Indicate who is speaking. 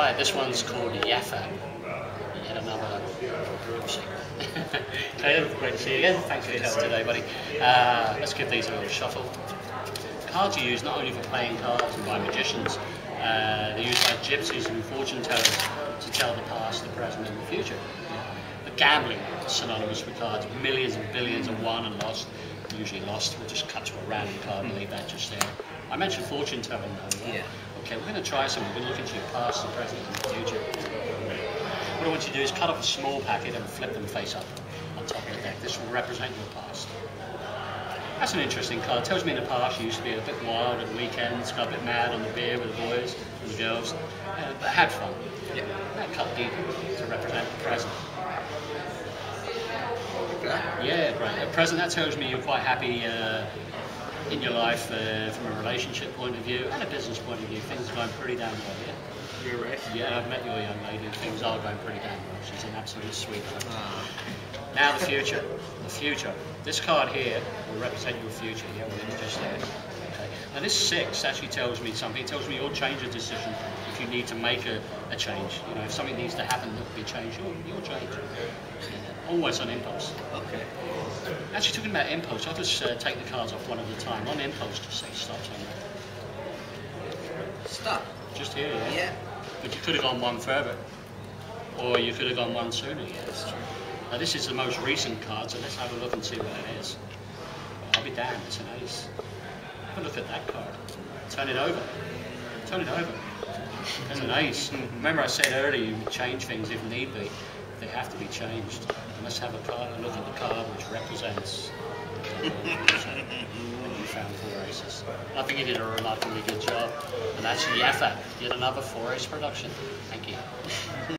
Speaker 1: This one's called Yaffa. Yet another. okay, great to see you again. Thanks for your help today, buddy. Uh, let's give these a little shuffle. Cards are used not only for playing cards and by magicians, uh, they're used by gypsies and fortune tellers to tell the past, the present, and the future. But gambling is synonymous with cards. Millions and billions are won and lost. Usually lost. We'll just cut to a random card and leave that just there. I mentioned fortune telling though.
Speaker 2: Yeah.
Speaker 1: Okay, we're going to try something. We're going to look into your past, the present, and the future. What I want you to do is cut off a small packet and flip them face up on top of the deck. This will represent your past. That's an interesting card. It tells me in the past you used to be a bit wild at the weekends, got a bit mad on the beer with the boys and the girls, uh, but had fun.
Speaker 2: Yeah.
Speaker 1: That cut deep to represent the present.
Speaker 2: Okay.
Speaker 1: Yeah, great. At present, that tells me you're quite happy uh, in your life uh, from a relationship point of view and a business point of view. Things are going pretty damn well, yeah?
Speaker 2: You're right.
Speaker 1: Yeah, I've met your young lady and things are going pretty damn well. She's an absolute sweetheart.
Speaker 2: Ah.
Speaker 1: Now the future. The future. This card here will represent your future. Yeah, images there. Now this six actually tells me something. It tells me you'll change a decision if you need to make a, a change. You know, if something needs to happen that will be changed, you'll, you'll change. Yeah. Always on impulse.
Speaker 2: Okay.
Speaker 1: Actually, talking about impulse, I'll just uh, take the cards off one at a time. On impulse, just say stop somewhere.
Speaker 2: Stop.
Speaker 1: Just here, yeah?
Speaker 2: Yeah.
Speaker 1: But you could have gone one further. Or you could have gone one sooner, yeah.
Speaker 2: That's true.
Speaker 1: Now this is the most recent card, so let's have a look and see what it is. I'll be damned, it's an ace. Have a look at that card. Turn it over. Turn it over. There's an ace. Mm-hmm. Remember I said earlier you change things if need be. They have to be changed. You must have a card, a look at the card which represents. and you found four aces. I think you did a remarkably good job. And that's Yaffa, yet another four ace production. Thank you.